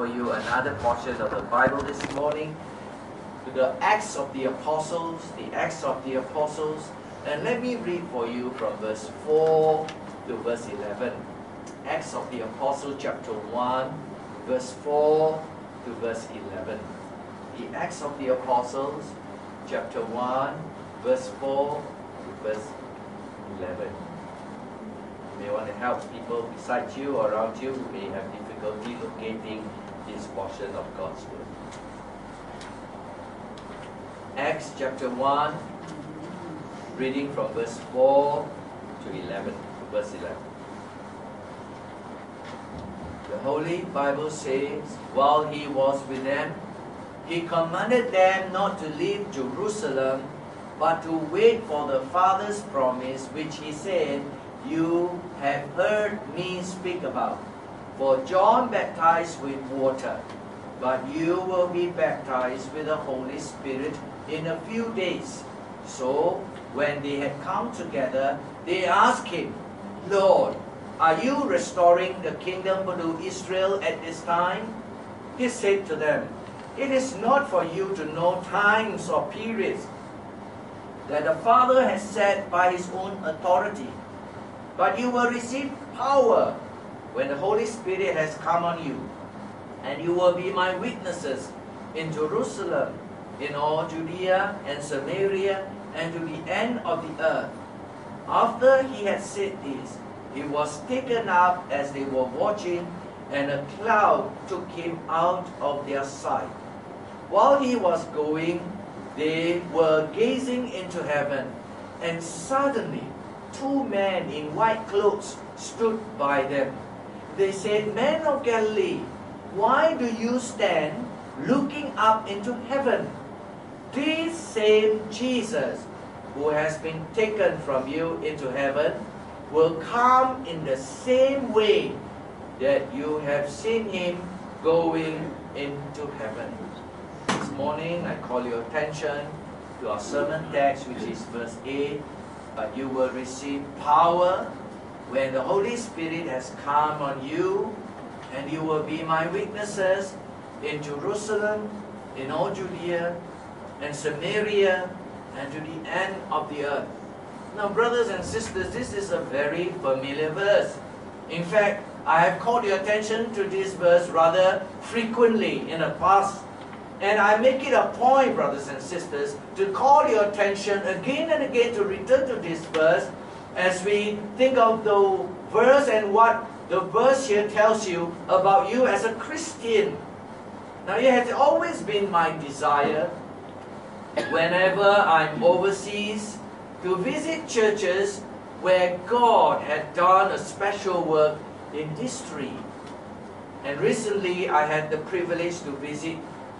for you another portion of the Bible this morning, to the Acts of the Apostles, the Acts of the Apostles, and let me read for you from verse 4 to verse 11. Acts of the Apostles, chapter 1, verse 4 to verse 11. The Acts of the Apostles, chapter 1, verse 4 to verse 11. You may want to help people beside you or around you who may have difficulty locating this portion of God's Word. Acts chapter 1, reading from verse 4 to 11, to verse 11. The Holy Bible says, while he was with them, he commanded them not to leave Jerusalem, but to wait for the Father's promise, which he said, You have heard me speak about. For John baptized with water, but you will be baptized with the Holy Spirit in a few days. So, when they had come together, they asked him, Lord, are you restoring the kingdom to Israel at this time? He said to them, It is not for you to know times or periods that the Father has set by his own authority, but you will receive power when the Holy Spirit has come on you, and you will be my witnesses in Jerusalem, in all Judea and Samaria, and to the end of the earth. After he had said this, he was taken up as they were watching, and a cloud took him out of their sight. While he was going, they were gazing into heaven, and suddenly two men in white clothes stood by them. They said, Men of Galilee, why do you stand looking up into heaven? This same Jesus who has been taken from you into heaven will come in the same way that you have seen him going into heaven. This morning I call your attention to our sermon text, which is verse 8. But you will receive power when the Holy Spirit has come on you, and you will be my witnesses in Jerusalem, in all Judea, and Samaria, and to the end of the earth. Now, brothers and sisters, this is a very familiar verse. In fact, I have called your attention to this verse rather frequently in the past. And I make it a point, brothers and sisters, to call your attention again and again to return to this verse as we think of the verse and what the verse here tells you about you as a Christian. Now, it has always been my desire whenever I'm overseas to visit churches where God had done a special work in history. And recently I had the privilege to visit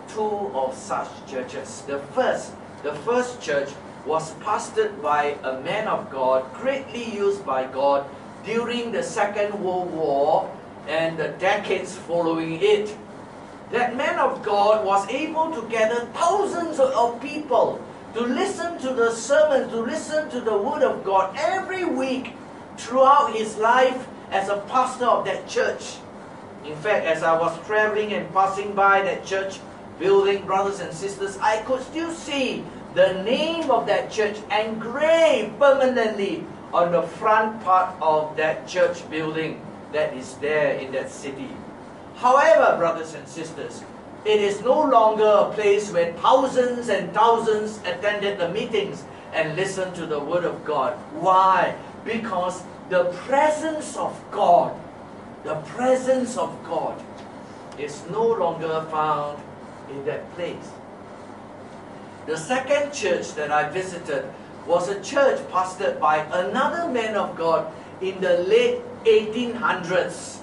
two of such churches. The first, the first church was pastored by a man of God, greatly used by God during the Second World War and the decades following it. That man of God was able to gather thousands of people to listen to the sermon, to listen to the Word of God every week throughout his life as a pastor of that church. In fact, as I was traveling and passing by that church building, brothers and sisters, I could still see the name of that church engraved permanently on the front part of that church building that is there in that city. However, brothers and sisters, it is no longer a place where thousands and thousands attended the meetings and listened to the Word of God. Why? Because the presence of God, the presence of God is no longer found in that place. The second church that I visited was a church pastored by another man of God in the late 1800s.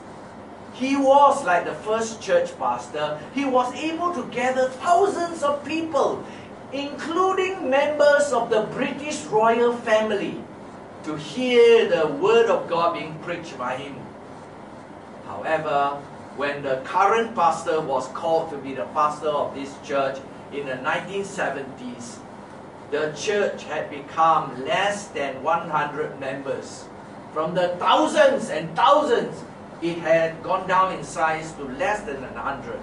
He was like the first church pastor. He was able to gather thousands of people, including members of the British royal family, to hear the word of God being preached by him. However, when the current pastor was called to be the pastor of this church in the 1970s, the church had become less than 100 members. From the thousands and thousands it had gone down in size to less than 100.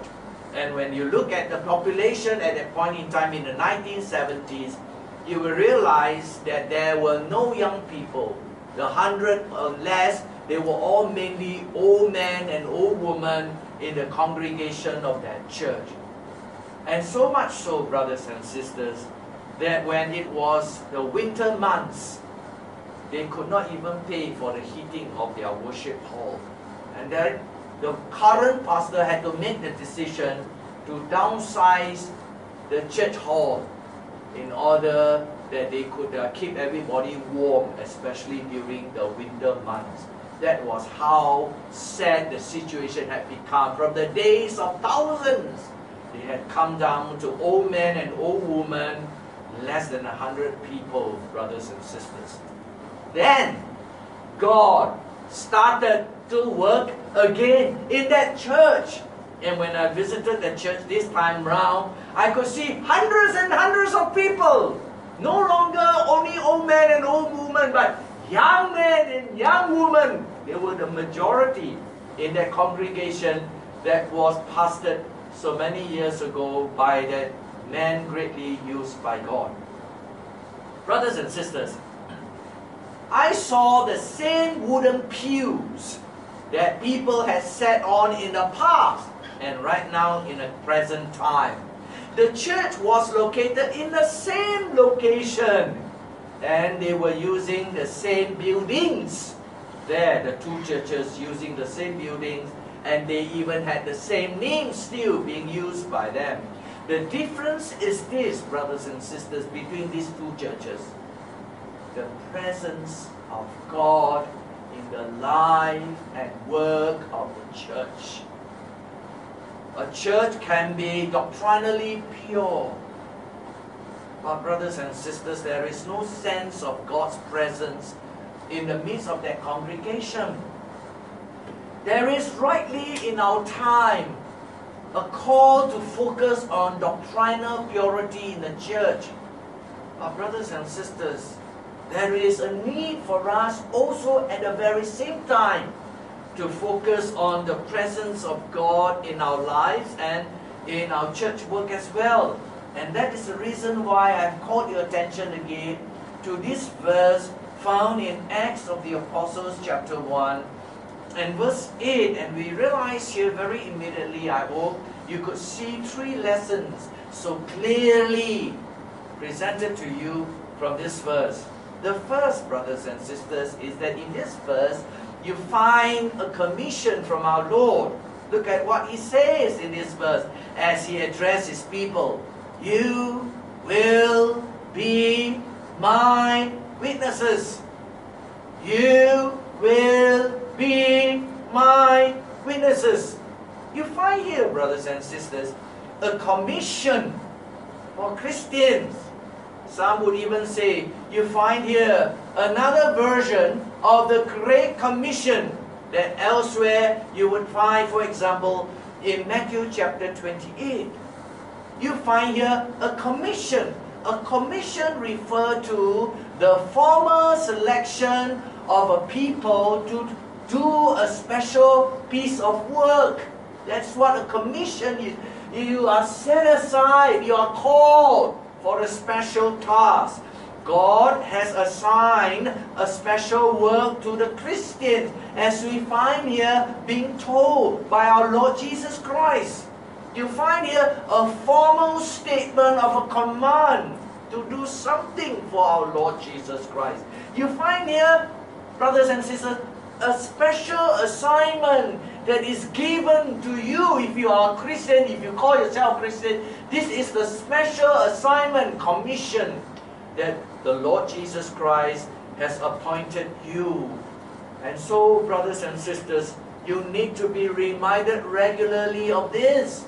And when you look at the population at that point in time in the 1970s, you will realize that there were no young people. The hundred or less, they were all mainly old men and old women in the congregation of that church. And so much so, brothers and sisters, that when it was the winter months, they could not even pay for the heating of their worship hall. And then the current pastor had to make the decision to downsize the church hall in order that they could uh, keep everybody warm, especially during the winter months. That was how sad the situation had become. From the days of thousands, they had come down to old men and old women, less than a hundred people, brothers and sisters. Then God started to work again in that church. And when I visited the church this time round, I could see hundreds and hundreds of people. No longer only old men and old women, but young men and young women. They were the majority in that congregation that was pastored so many years ago by that man greatly used by God. Brothers and sisters, I saw the same wooden pews that people had sat on in the past and right now in the present time. The church was located in the same location and they were using the same buildings. There, the two churches using the same buildings and they even had the same name still being used by them. The difference is this, brothers and sisters, between these two churches the presence of God in the life and work of the church. A church can be doctrinally pure. But, brothers and sisters, there is no sense of God's presence in the midst of that congregation. There is rightly in our time a call to focus on doctrinal purity in the church. But, brothers and sisters, there is a need for us also at the very same time to focus on the presence of God in our lives and in our church work as well. And that is the reason why I've called your attention again to this verse found in Acts of the Apostles, chapter 1, and verse 8. And we realize here very immediately, I hope, you could see three lessons so clearly presented to you from this verse. The first, brothers and sisters, is that in this verse, you find a commission from our Lord. Look at what he says in this verse as he addresses people. You will be my witnesses. You will be my witnesses. You find here, brothers and sisters, a commission for Christians some would even say you find here another version of the Great Commission that elsewhere you would find, for example, in Matthew chapter 28. You find here a commission. A commission referred to the former selection of a people to do a special piece of work. That's what a commission is. You are set aside, you are called for a special task. God has assigned a special work to the Christians, as we find here being told by our Lord Jesus Christ. You find here a formal statement of a command to do something for our Lord Jesus Christ. You find here, brothers and sisters, a special assignment that is given to you if you are a Christian, if you call yourself Christian. This is the special assignment commission that the Lord Jesus Christ has appointed you. And so, brothers and sisters, you need to be reminded regularly of this.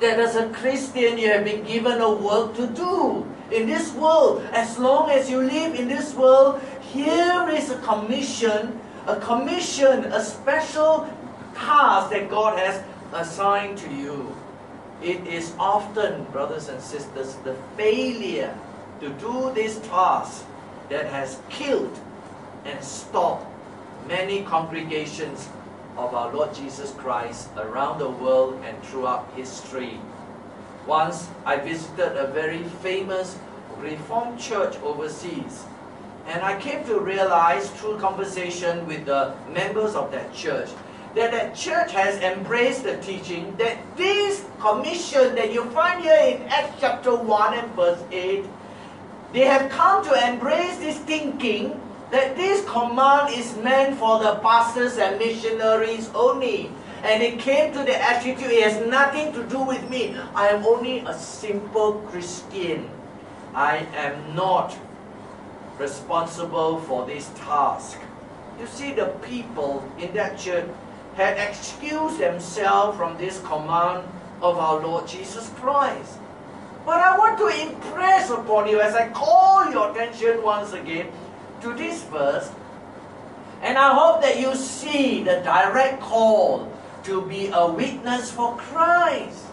That as a Christian, you have been given a work to do in this world. As long as you live in this world, here is a commission a commission, a special task that God has assigned to you. It is often, brothers and sisters, the failure to do this task that has killed and stopped many congregations of our Lord Jesus Christ around the world and throughout history. Once I visited a very famous Reformed church overseas, and I came to realize through conversation with the members of that church that that church has embraced the teaching that this commission that you find here in Acts chapter 1 and verse 8, they have come to embrace this thinking that this command is meant for the pastors and missionaries only. And it came to the attitude, it has nothing to do with me. I am only a simple Christian. I am not responsible for this task. You see, the people in that church had excused themselves from this command of our Lord Jesus Christ. But I want to impress upon you as I call your attention once again to this verse. And I hope that you see the direct call to be a witness for Christ.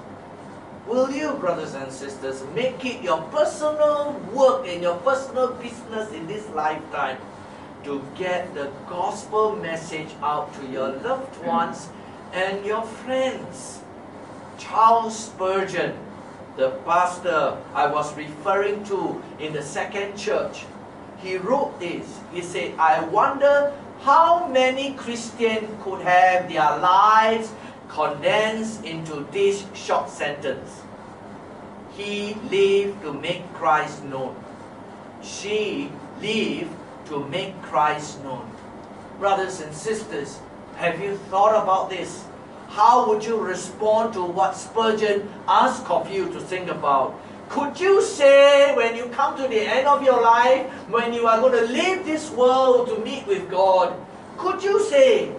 Will you, brothers and sisters, make it your personal work and your personal business in this lifetime to get the gospel message out to your loved ones and your friends? Charles Spurgeon, the pastor I was referring to in the second church, he wrote this. He said, I wonder how many Christians could have their lives condensed into this short sentence. He lived to make Christ known. She lived to make Christ known. Brothers and sisters, have you thought about this? How would you respond to what Spurgeon asked of you to think about? Could you say when you come to the end of your life, when you are going to leave this world to meet with God, could you say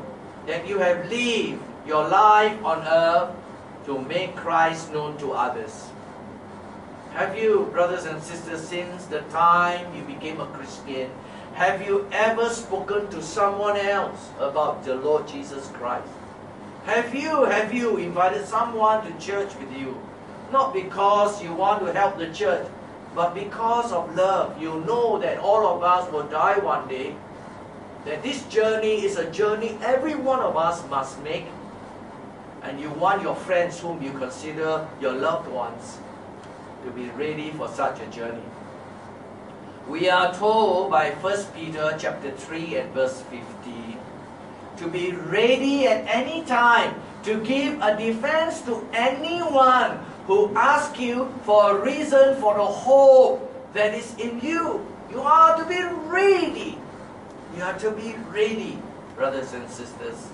that you have lived your life on earth to make Christ known to others? Have you, brothers and sisters, since the time you became a Christian, have you ever spoken to someone else about the Lord Jesus Christ? Have you, have you invited someone to church with you? not because you want to help the church, but because of love. You know that all of us will die one day, that this journey is a journey every one of us must make, and you want your friends whom you consider your loved ones to be ready for such a journey. We are told by 1 Peter chapter 3 and verse 15 to be ready at any time to give a defense to anyone who asks you for a reason for the hope that is in you. You are to be ready. You are to be ready, brothers and sisters.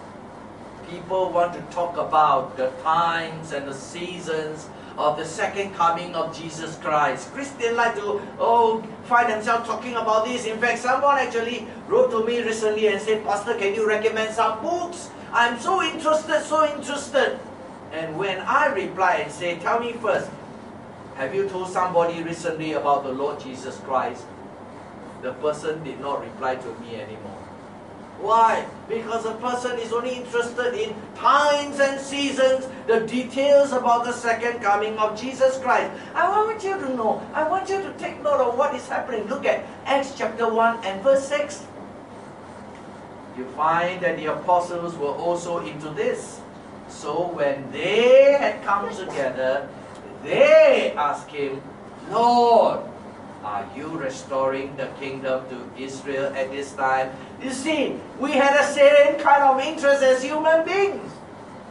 People want to talk about the times and the seasons of the second coming of Jesus Christ. Christians like to oh find themselves talking about this. In fact, someone actually wrote to me recently and said, Pastor, can you recommend some books? I'm so interested, so interested. And when I reply and say, tell me first, have you told somebody recently about the Lord Jesus Christ? The person did not reply to me anymore. Why? Because a person is only interested in times and seasons, the details about the second coming of Jesus Christ. I want you to know, I want you to take note of what is happening. Look at Acts chapter 1 and verse 6. You find that the apostles were also into this. So when they had come together, they asked him, Lord, are you restoring the kingdom to Israel at this time? You see, we had the same kind of interest as human beings.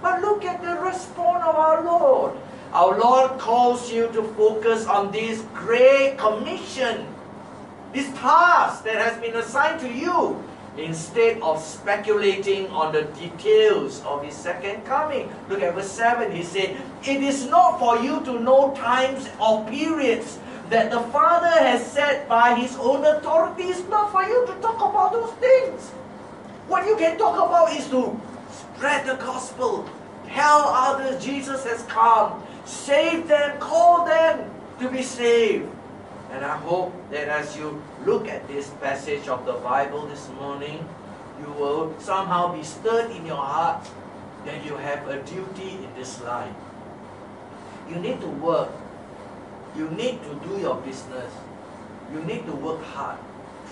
But look at the response of our Lord. Our Lord calls you to focus on this great commission, this task that has been assigned to you instead of speculating on the details of his second coming. Look at verse 7. He said, It is not for you to know times or periods that the Father has set by his own authority. is not for you to talk about those things. What you can talk about is to spread the gospel, tell others Jesus has come, save them, call them to be saved. And I hope that as you look at this passage of the Bible this morning, you will somehow be stirred in your heart that you have a duty in this life. You need to work. You need to do your business. You need to work hard.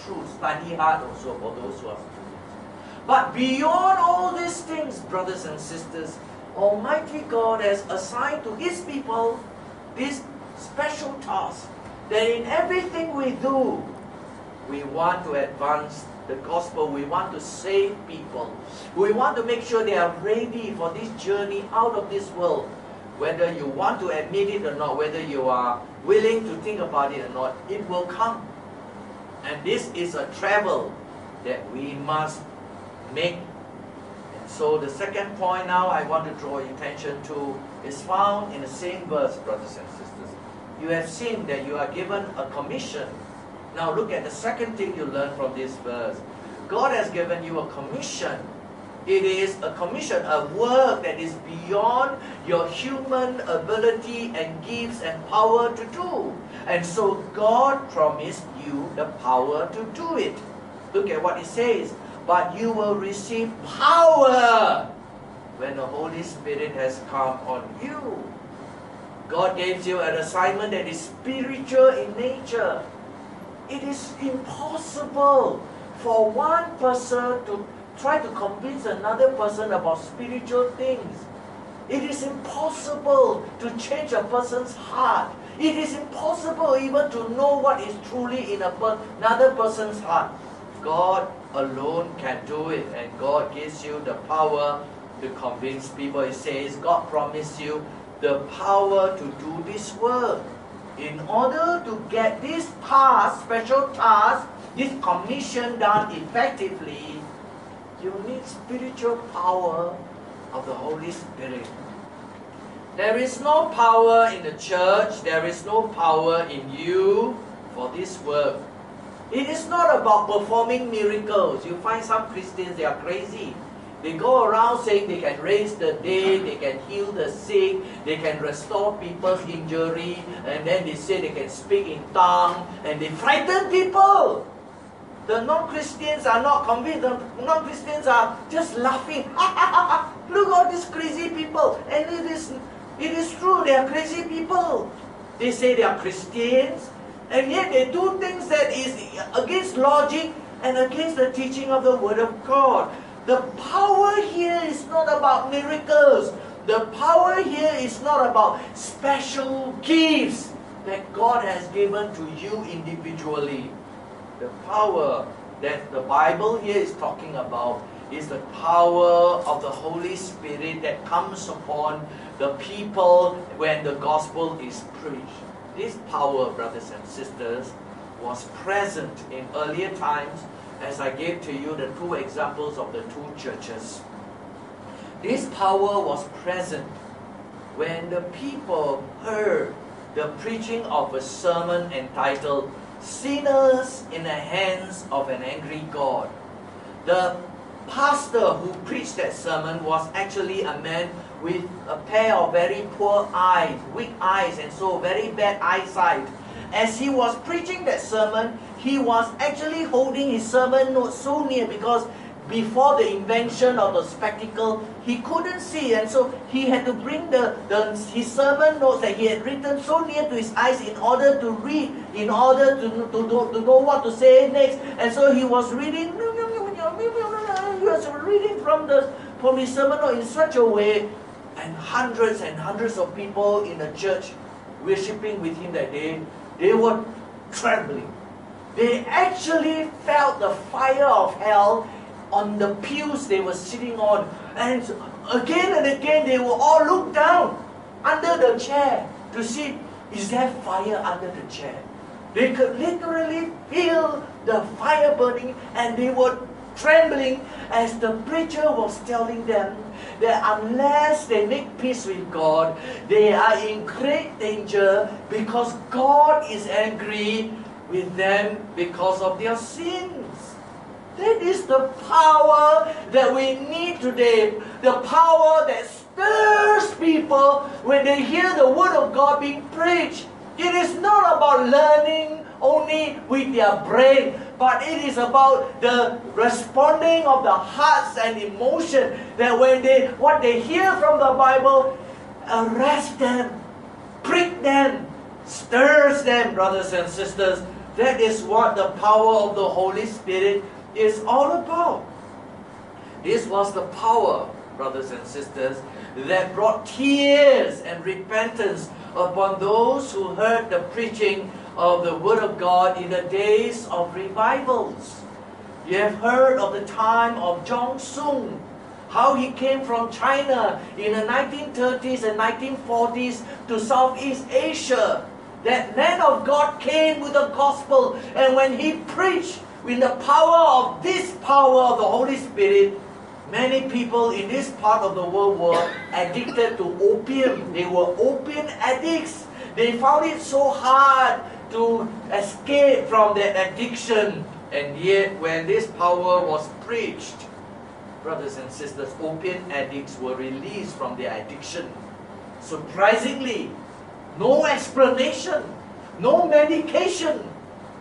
True, study hard also for those who are students. But beyond all these things, brothers and sisters, Almighty God has assigned to His people this special task that in everything we do, we want to advance the gospel. We want to save people. We want to make sure they are ready for this journey out of this world. Whether you want to admit it or not, whether you are willing to think about it or not, it will come. And this is a travel that we must make. And so the second point now I want to draw attention to is found in the same verse, brothers and sisters. You have seen that you are given a commission now look at the second thing you learn from this verse. God has given you a commission. It is a commission, a work that is beyond your human ability and gifts and power to do. And so God promised you the power to do it. Look at what it says. But you will receive power when the Holy Spirit has come on you. God gave you an assignment that is spiritual in nature. It is impossible for one person to try to convince another person about spiritual things. It is impossible to change a person's heart. It is impossible even to know what is truly in another person's heart. God alone can do it, and God gives you the power to convince people. He says, God promised you the power to do this work in order to get this task, special task, this commission done effectively, you need spiritual power of the Holy Spirit. There is no power in the church, there is no power in you for this work. It is not about performing miracles. You find some Christians, they are crazy. They go around saying they can raise the dead, they can heal the sick, they can restore people's injury, and then they say they can speak in tongue, and they frighten people. The non-Christians are not convinced. The non-Christians are just laughing. Look all these crazy people. And it is, it is true, they are crazy people. They say they are Christians, and yet they do things that is against logic and against the teaching of the Word of God. The power here is not about miracles. The power here is not about special gifts that God has given to you individually. The power that the Bible here is talking about is the power of the Holy Spirit that comes upon the people when the gospel is preached. This power, brothers and sisters, was present in earlier times as I gave to you the two examples of the two churches. This power was present when the people heard the preaching of a sermon entitled Sinners in the Hands of an Angry God. The pastor who preached that sermon was actually a man with a pair of very poor eyes, weak eyes, and so very bad eyesight. As he was preaching that sermon, he was actually holding his sermon notes so near because before the invention of the spectacle, he couldn't see, and so he had to bring the, the his sermon notes that he had written so near to his eyes in order to read, in order to, to, to, to know what to say next. And so he was reading, he was reading from the from his sermon note in such a way, and hundreds and hundreds of people in the church worshiping with him that day, they were trembling they actually felt the fire of hell on the pews they were sitting on. And again and again, they will all look down under the chair to see is there fire under the chair. They could literally feel the fire burning and they were trembling as the preacher was telling them that unless they make peace with God, they are in great danger because God is angry with them because of their sins. That is the power that we need today. The power that stirs people when they hear the word of God being preached. It is not about learning only with their brain, but it is about the responding of the hearts and emotion that when they what they hear from the Bible arrest them, prick them, stirs them, brothers and sisters, that is what the power of the Holy Spirit is all about. This was the power, brothers and sisters, that brought tears and repentance upon those who heard the preaching of the Word of God in the days of revivals. You have heard of the time of John Sung, how he came from China in the 1930s and 1940s to Southeast Asia. That man of God came with the gospel, and when he preached with the power of this power of the Holy Spirit, many people in this part of the world were addicted to opium. They were opium addicts. They found it so hard to escape from their addiction. And yet, when this power was preached, brothers and sisters, opium addicts were released from their addiction. Surprisingly, no explanation, no medication.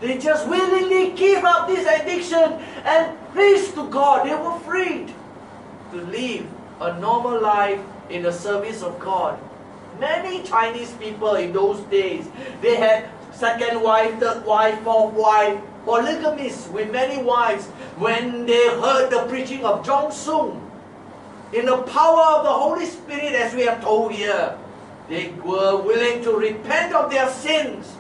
They just willingly give up this addiction and praise to God. They were freed to live a normal life in the service of God. Many Chinese people in those days, they had second wife, third wife, fourth wife, polygamists with many wives, when they heard the preaching of John Sung, in the power of the Holy Spirit, as we are told here, they were willing to repent of their sins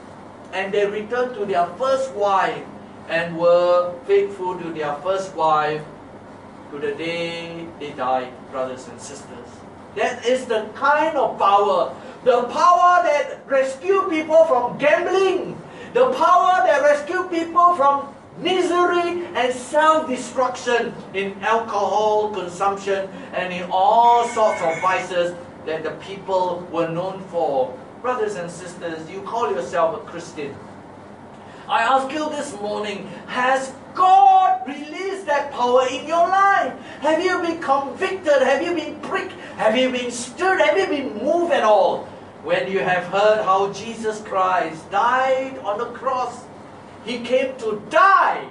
and they returned to their first wife and were faithful to their first wife to the day they died, brothers and sisters. That is the kind of power. The power that rescue people from gambling. The power that rescue people from misery and self-destruction in alcohol consumption and in all sorts of vices that the people were known for. Brothers and sisters, you call yourself a Christian. I ask you this morning, has God released that power in your life? Have you been convicted? Have you been pricked? Have you been stirred? Have you been moved at all? When you have heard how Jesus Christ died on the cross, He came to die.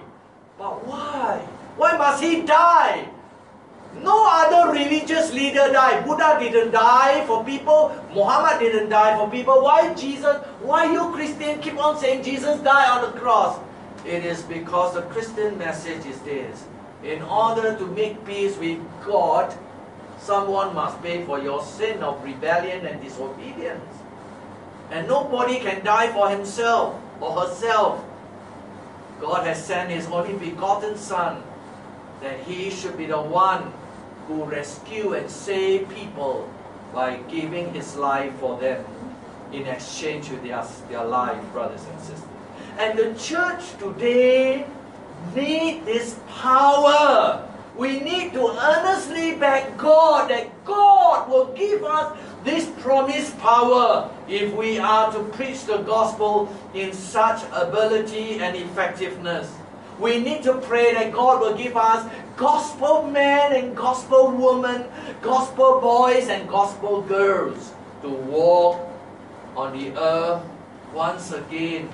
But why? Why must He die? No other religious leader died. Buddha didn't die for people. Muhammad didn't die for people. Why Jesus? Why you Christian keep on saying Jesus died on the cross? It is because the Christian message is this. In order to make peace with God, someone must pay for your sin of rebellion and disobedience. And nobody can die for himself or herself. God has sent His only begotten Son that He should be the one who rescue and save people by giving his life for them in exchange with their, their life, brothers and sisters. And the church today need this power. We need to earnestly beg God that God will give us this promised power if we are to preach the gospel in such ability and effectiveness. We need to pray that God will give us gospel men and gospel women, gospel boys and gospel girls to walk on the earth once again,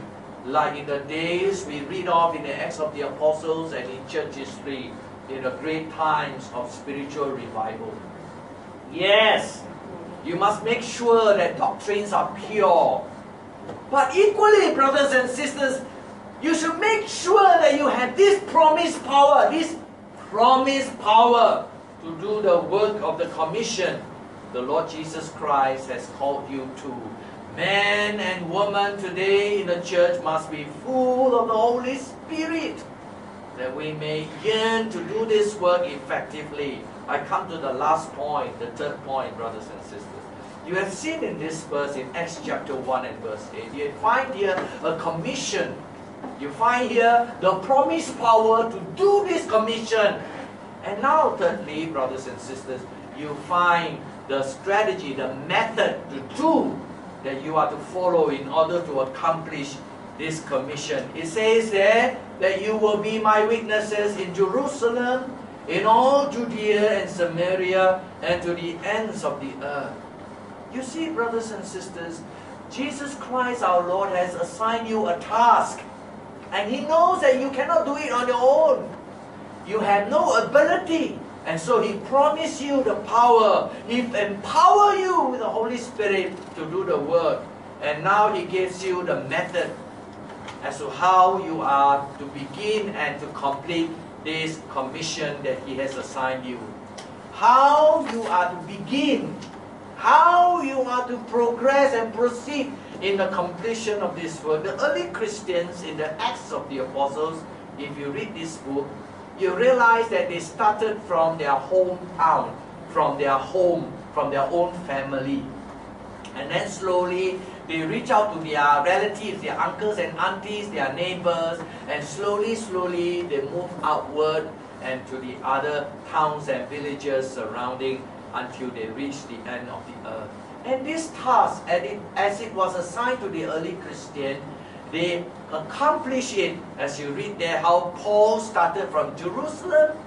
like in the days we read of in the Acts of the Apostles and in church history, in the great times of spiritual revival. Yes, you must make sure that doctrines are pure. But equally, brothers and sisters, you should make sure that you have this promised power, this promised power to do the work of the commission the Lord Jesus Christ has called you to. Men and women today in the church must be full of the Holy Spirit that we may yearn to do this work effectively. I come to the last point, the third point, brothers and sisters. You have seen in this verse in Acts chapter 1 and verse 8, you find here a commission you find here the promised power to do this commission. And now, thirdly, brothers and sisters, you find the strategy, the method, the tool that you are to follow in order to accomplish this commission. It says there that you will be my witnesses in Jerusalem, in all Judea and Samaria, and to the ends of the earth. You see, brothers and sisters, Jesus Christ our Lord has assigned you a task. And He knows that you cannot do it on your own. You have no ability. And so He promised you the power. He empower you with the Holy Spirit to do the work. And now He gives you the method as to how you are to begin and to complete this commission that He has assigned you. How you are to begin, how you are to progress and proceed in the completion of this work. The early Christians in the Acts of the Apostles, if you read this book, you realize that they started from their hometown, from their home, from their own family. And then slowly they reach out to their relatives, their uncles and aunties, their neighbors, and slowly, slowly they move outward and to the other towns and villages surrounding until they reach the end of the earth. And this task, as it, as it was assigned to the early Christian, they accomplished it as you read there how Paul started from Jerusalem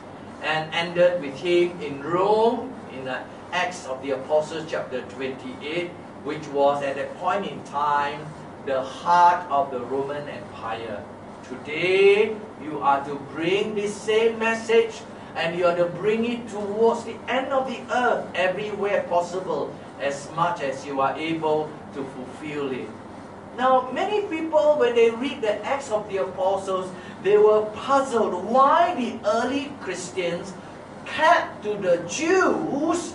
and ended with him in Rome in the Acts of the Apostles chapter 28 which was at that point in time the heart of the Roman Empire. Today, you are to bring this same message and you are to bring it towards the end of the earth everywhere possible as much as you are able to fulfill it. Now, many people, when they read the Acts of the Apostles, they were puzzled why the early Christians kept to the Jews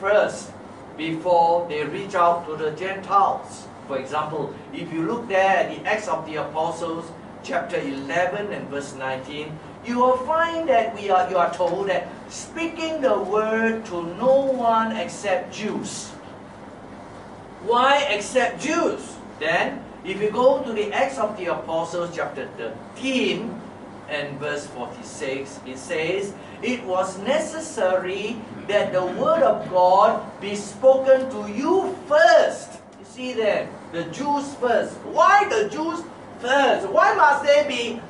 first before they reach out to the Gentiles. For example, if you look there at the Acts of the Apostles, chapter 11 and verse 19, you will find that we are, you are told that speaking the word to no one except Jews. Why except Jews? Then, if you go to the Acts of the Apostles, chapter 13 and verse 46, it says, It was necessary that the word of God be spoken to you first. You see that? The Jews first. Why the Jews first? Why must they be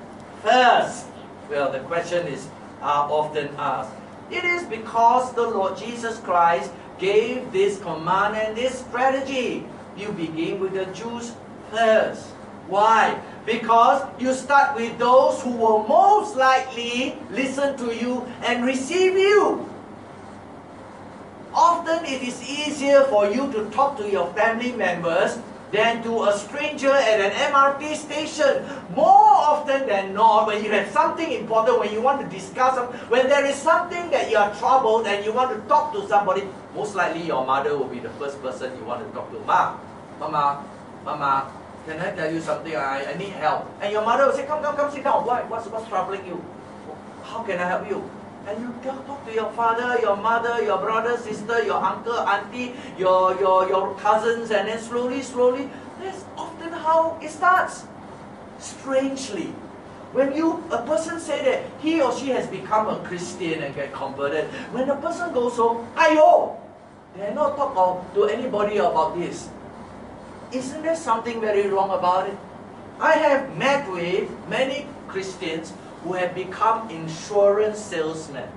first? Well, the question is uh, often asked. It is because the Lord Jesus Christ gave this command and this strategy. You begin with the Jews first. Why? Because you start with those who will most likely listen to you and receive you. Often it is easier for you to talk to your family members than to a stranger at an MRT station. More often than not, when you have something important, when you want to discuss, when there is something that you are troubled and you want to talk to somebody, most likely your mother will be the first person you want to talk to. Ma, Mama, Mama, can I tell you something? I, I need help. And your mother will say, come, come, come, sit down. Why? What's, what's troubling you? How can I help you? And you talk to your father, your mother, your brother, sister, your uncle, auntie, your, your, your cousins, and then slowly, slowly, that's often how it starts. Strangely. When you a person say that he or she has become a Christian and get converted, when the person goes home, ayo, they not talk of, to anybody about this. Isn't there something very wrong about it? I have met with many Christians who have become insurance salesmen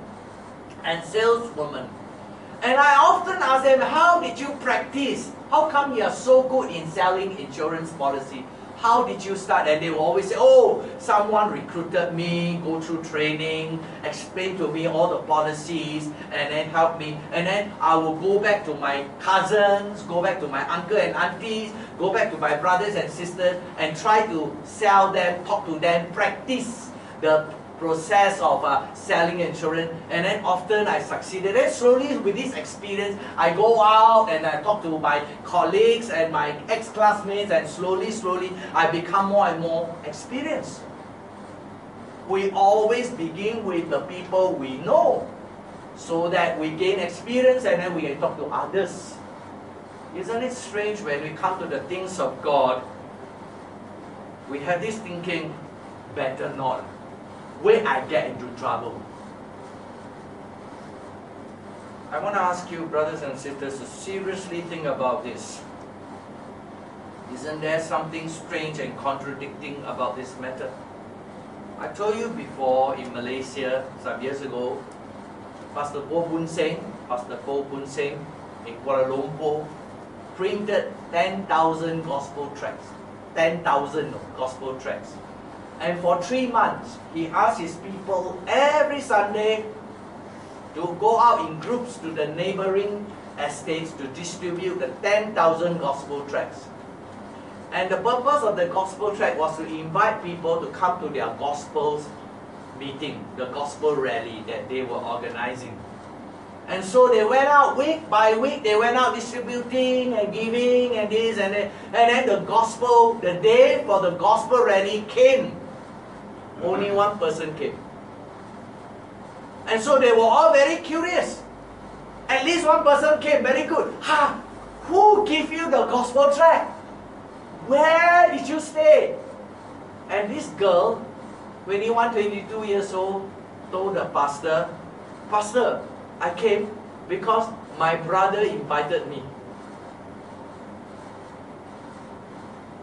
and saleswomen. And I often ask them, how did you practice? How come you are so good in selling insurance policy? How did you start? And they will always say, oh, someone recruited me, go through training, explain to me all the policies, and then help me. And then I will go back to my cousins, go back to my uncle and aunties, go back to my brothers and sisters, and try to sell them, talk to them, practice the process of uh, selling insurance and then often I succeeded. Then slowly with this experience, I go out and I talk to my colleagues and my ex-classmates and slowly, slowly I become more and more experienced. We always begin with the people we know so that we gain experience and then we can talk to others. Isn't it strange when we come to the things of God, we have this thinking, better not where I get into trouble. I want to ask you, brothers and sisters, to seriously think about this. Isn't there something strange and contradicting about this matter? I told you before in Malaysia some years ago, Pastor Bo Bun Seng, Pastor Bo Bun Seng in Kuala Lumpur printed 10,000 gospel tracts. 10,000 gospel tracts. And for three months, he asked his people every Sunday to go out in groups to the neighboring estates to distribute the 10,000 gospel tracts. And the purpose of the gospel tract was to invite people to come to their gospels meeting, the gospel rally that they were organizing. And so they went out week by week, they went out distributing and giving and this and that. And then the gospel, the day for the gospel rally came. Only one person came. And so they were all very curious. At least one person came, very good. Ha! Who gave you the gospel tract? Where did you stay? And this girl, 21, 22 years old, told the pastor, Pastor, I came because my brother invited me.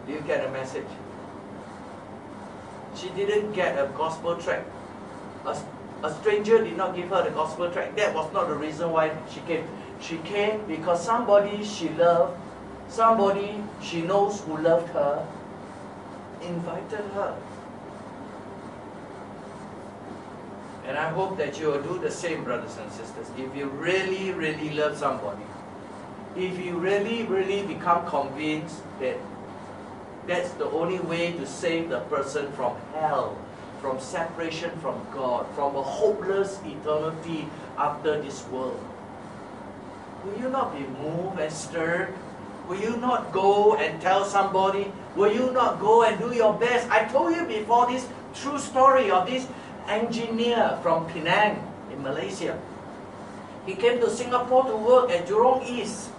Do you get a message? She didn't get a gospel tract. A, a stranger did not give her the gospel tract. That was not the reason why she came. She came because somebody she loved, somebody she knows who loved her, invited her. And I hope that you will do the same, brothers and sisters. If you really, really love somebody, if you really, really become convinced that that's the only way to save the person from hell, from separation from God, from a hopeless eternity after this world, will you not be moved and stirred? Will you not go and tell somebody? Will you not go and do your best? I told you before this true story of this engineer from Penang in Malaysia. He came to Singapore to work at Jurong East.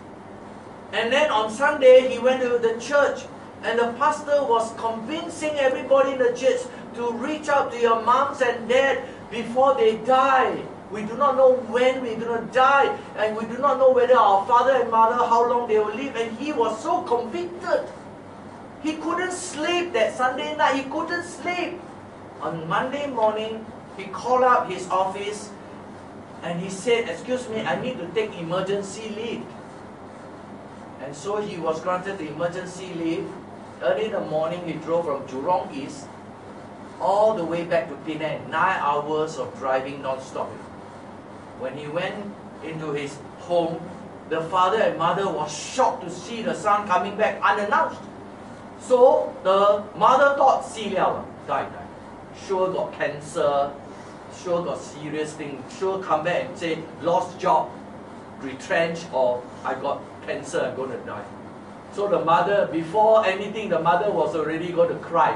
And then on Sunday, he went to the church, and the pastor was convincing everybody in the church to reach out to your moms and dad before they die. We do not know when we're going to die, and we do not know whether our father and mother, how long they will live. And he was so convicted. He couldn't sleep that Sunday night. He couldn't sleep. On Monday morning, he called up his office and he said, excuse me, I need to take emergency leave. And so he was granted the emergency leave. Early in the morning, he drove from Jurong East all the way back to Penang, nine hours of driving non-stop. When he went into his home, the father and mother was shocked to see the son coming back unannounced. So the mother thought, 死了, died, died sure got cancer, sure got serious thing, sure come back and say lost job, retrenched, or I got cancer, I'm going to die. So the mother, before anything, the mother was already going to cry.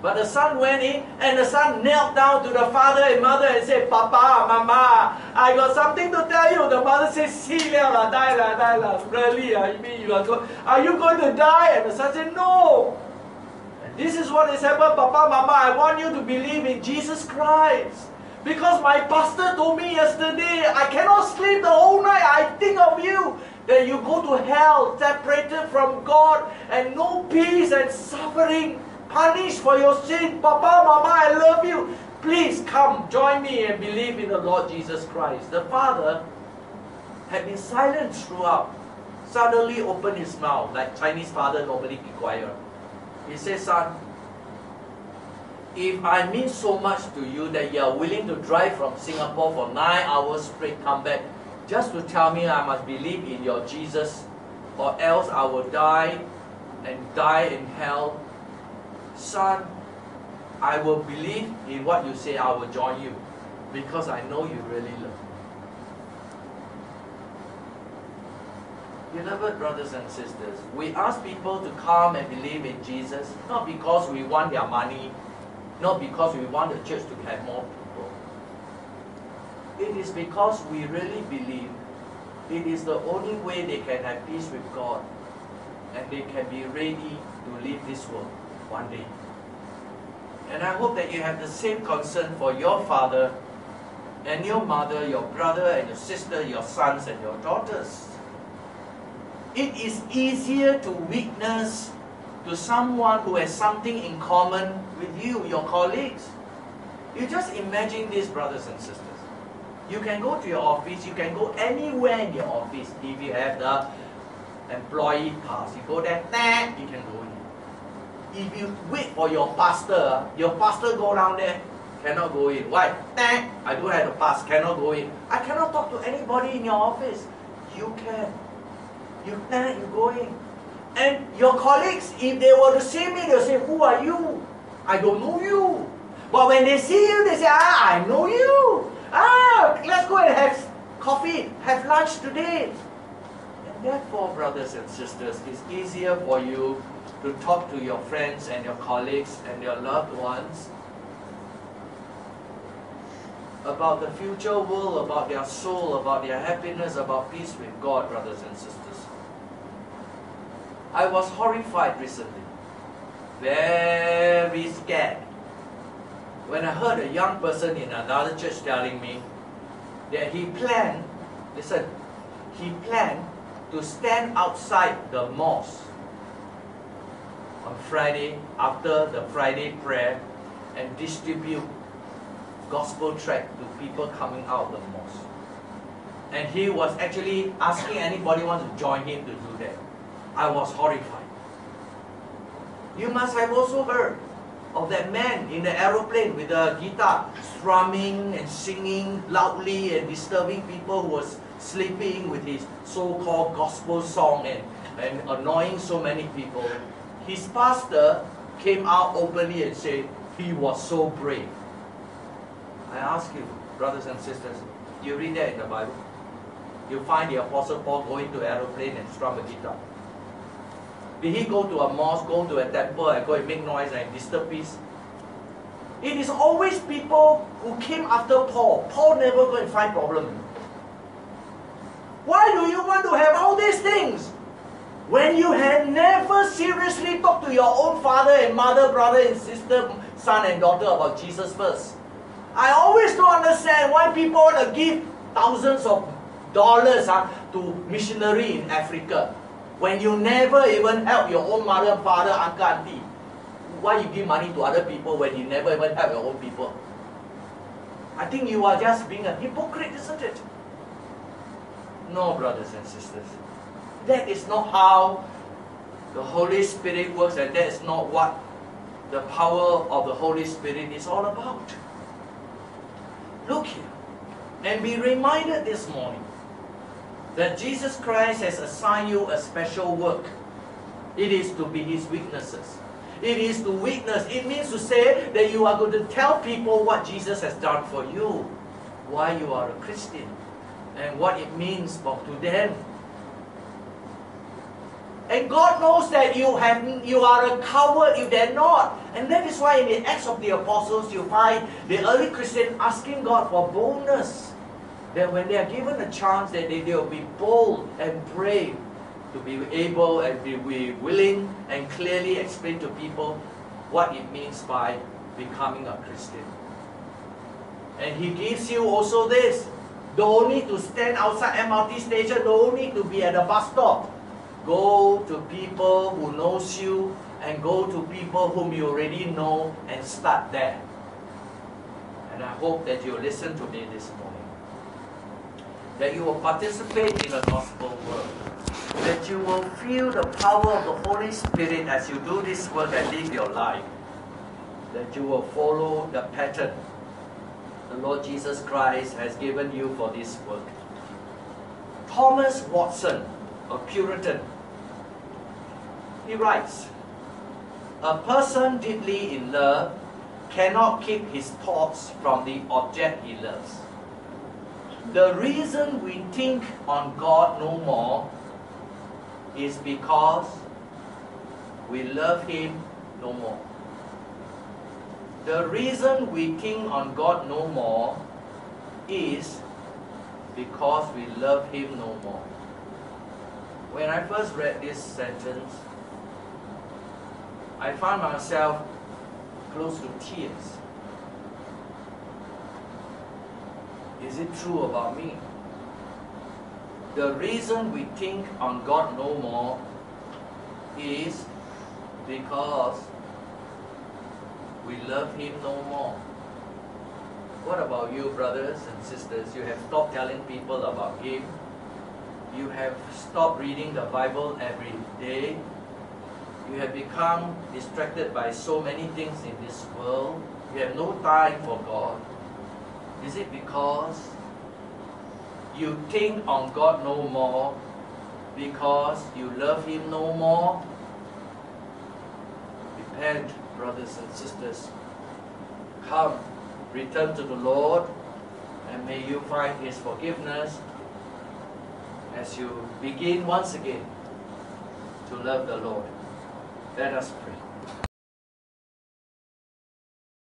But the son went in and the son knelt down to the father and mother and said, Papa, Mama, I got something to tell you. The mother said, See, la, die, la, die, la. Really, I mean, you are, go- are you going to die? And the son said, No. This is what has happened, Papa, Mama. I want you to believe in Jesus Christ. Because my pastor told me yesterday, I cannot sleep the whole night. I think of you. That you go to hell, separated from God, and no peace and suffering, punished for your sin. Papa, Mama, I love you. Please come, join me and believe in the Lord Jesus Christ. The father had been silent throughout. Suddenly opened his mouth, like Chinese father normally be quiet. He says, son, if I mean so much to you that you are willing to drive from Singapore for nine hours straight, come back, just to tell me I must believe in your Jesus, or else I will die and die in hell. Son, I will believe in what you say, I will join you, because I know you really love me. Beloved brothers and sisters, we ask people to come and believe in Jesus not because we want their money, not because we want the church to have more. It is because we really believe it is the only way they can have peace with God and they can be ready to leave this world one day. And I hope that you have the same concern for your father and your mother, your brother and your sister, your sons and your daughters it is easier to witness to someone who has something in common with you, your colleagues. You just imagine this, brothers and sisters. You can go to your office, you can go anywhere in your office if you have the employee pass. You go there, you can go in. If you wait for your pastor, your pastor go down there, cannot go in. Why? I don't have the pass, cannot go in. I cannot talk to anybody in your office. You can. You can, you go in. And your colleagues, if they were to see me, they'll say, Who are you? I don't know you. But when they see you, they say, ah, I know you. Ah, let's go and have coffee, have lunch today. And therefore, brothers and sisters, it's easier for you to talk to your friends and your colleagues and your loved ones about the future world, about their soul, about their happiness, about peace with God, brothers and sisters. I was horrified recently, very scared, when I heard a young person in another church telling me that he planned, listen, he planned to stand outside the mosque on Friday after the Friday prayer and distribute gospel tract to people coming out of the mosque. And he was actually asking anybody want to join him to do that. I was horrified. You must have also heard of that man in the aeroplane with the guitar strumming and singing loudly and disturbing people who was sleeping with his so-called gospel song and, and annoying so many people. His pastor came out openly and said he was so brave. I ask you, brothers and sisters, you read that in the Bible? You find the Apostle Paul going to aeroplane and strum a guitar. Did he go to a mosque, go to a temple and go and make noise and disturb peace? It is always people who came after Paul. Paul never go and find problem. Why do you want to have all these things? When you had never seriously talked to your own father and mother, brother and sister, son and daughter about Jesus first. I always don't understand why people want to give thousands of dollars uh, to missionary in Africa when you never even help your own mother, father, uncle, auntie. Why you give money to other people when you never even help your own people? I think you are just being a hypocrite, isn't it? No, brothers and sisters. That is not how the Holy Spirit works, and that is not what the power of the Holy Spirit is all about. Look here and be reminded this morning that Jesus Christ has assigned you a special work. It is to be His witnesses. It is to witness. It means to say that you are going to tell people what Jesus has done for you, why you are a Christian, and what it means for to them and God knows that you have you are a coward if they're not. And that is why in the Acts of the Apostles you find the early Christian asking God for boldness. That when they are given a chance that they, they will be bold and brave to be able and be willing and clearly explain to people what it means by becoming a Christian. And he gives you also this. Don't need to stand outside MRT station, don't need to be at the bus stop Go to people who knows you and go to people whom you already know and start there. And I hope that you listen to me this morning. That you will participate in the gospel work. That you will feel the power of the Holy Spirit as you do this work and live your life. That you will follow the pattern the Lord Jesus Christ has given you for this work. Thomas Watson, a Puritan, he writes, A person deeply in love cannot keep his thoughts from the object he loves. The reason we think on God no more is because we love Him no more. The reason we think on God no more is because we love Him no more. When I first read this sentence, I found myself close to tears. Is it true about me? The reason we think on God no more is because we love Him no more. What about you, brothers and sisters? You have stopped telling people about Him. You have stopped reading the Bible every day you have become distracted by so many things in this world. You have no time for God. Is it because you think on God no more because you love Him no more? Repent, brothers and sisters. come, return to the Lord, and may you find His forgiveness as you begin once again to love the Lord. Let us pray.